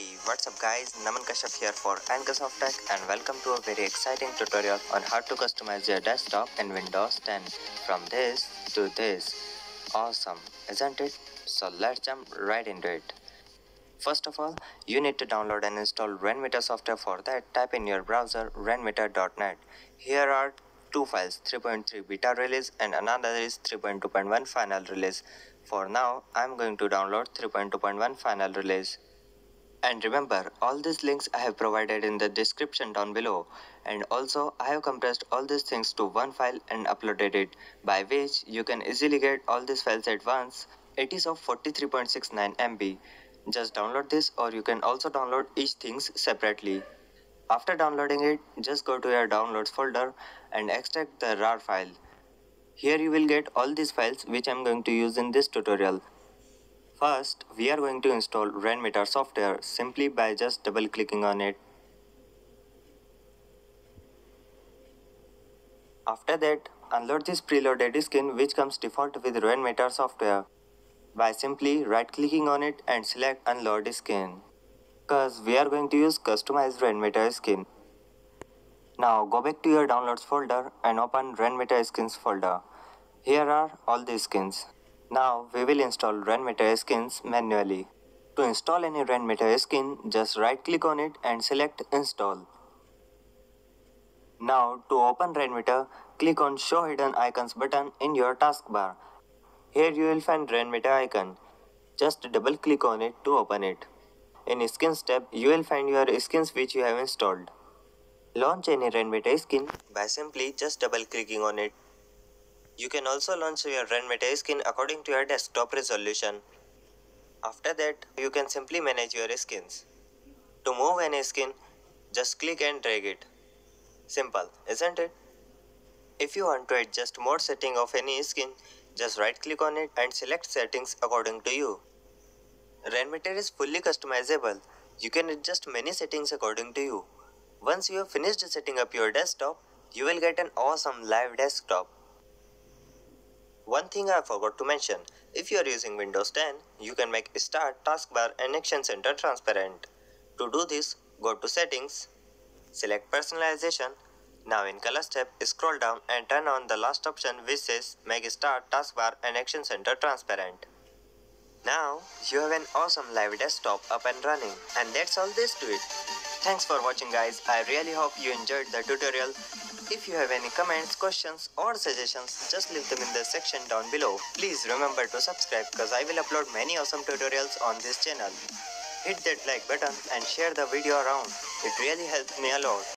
Hey, what's up guys? Naman Kashyap here for Anchorsoft Tech and welcome to a very exciting tutorial on how to customize your desktop in Windows 10 from this to this. Awesome, isn't it? So let's jump right into it. First of all, you need to download and install Rainmeter software for that. Type in your browser rainmeter.net. Here are two files 3.3 beta release and another is 3.2.1 final release. For now, I'm going to download 3.2.1 final release. And remember, all these links I have provided in the description down below. And also, I have compressed all these things to one file and uploaded it, by which you can easily get all these files at once. It is of 43.69 MB. Just download this or you can also download each things separately. After downloading it, just go to your downloads folder and extract the RAR file. Here you will get all these files which I am going to use in this tutorial. First, we are going to install Rainmeter software simply by just double clicking on it. After that, unload this preloaded skin which comes default with Rainmeter software by simply right clicking on it and select unload skin. Cause we are going to use customized Rainmeter skin. Now go back to your downloads folder and open Rainmeter skins folder. Here are all the skins. Now we will install Rainmeter skins manually. To install any Rainmeter skin, just right click on it and select install. Now to open Rainmeter, click on show hidden icons button in your taskbar. Here you will find Rainmeter icon. Just double click on it to open it. In skins tab, you will find your skins which you have installed. Launch any Rainmeter skin by simply just double clicking on it. You can also launch your Rainmeter skin according to your desktop resolution. After that, you can simply manage your skins. To move any skin, just click and drag it. Simple, isn't it? If you want to adjust more setting of any skin, just right click on it and select settings according to you. Rainmeter is fully customizable. You can adjust many settings according to you. Once you have finished setting up your desktop, you will get an awesome live desktop. One thing I forgot to mention, if you are using Windows 10, you can make Start, Taskbar and Action Center transparent. To do this, go to Settings, select Personalization. Now in Color tab, scroll down and turn on the last option which says Make Start, Taskbar and Action Center transparent. Now, you have an awesome live desktop up and running and that's all there is to it. Thanks for watching guys, I really hope you enjoyed the tutorial. If you have any comments, questions or suggestions, just leave them in the section down below. Please remember to subscribe cause I will upload many awesome tutorials on this channel. Hit that like button and share the video around, it really helps me a lot.